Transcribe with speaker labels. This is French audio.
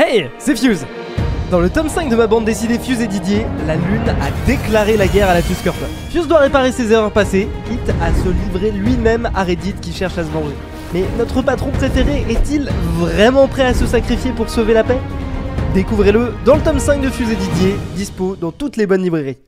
Speaker 1: Hey, c'est Fuse Dans le tome 5 de ma bande dessinée Fuse et Didier, la Lune a déclaré la guerre à la Fuse Corp. Fuse doit réparer ses erreurs passées, quitte à se livrer lui-même à Reddit qui cherche à se venger. Mais notre patron préféré est-il vraiment prêt à se sacrifier pour sauver la paix? Découvrez-le dans le tome 5 de Fuse et Didier, dispo dans toutes les bonnes librairies.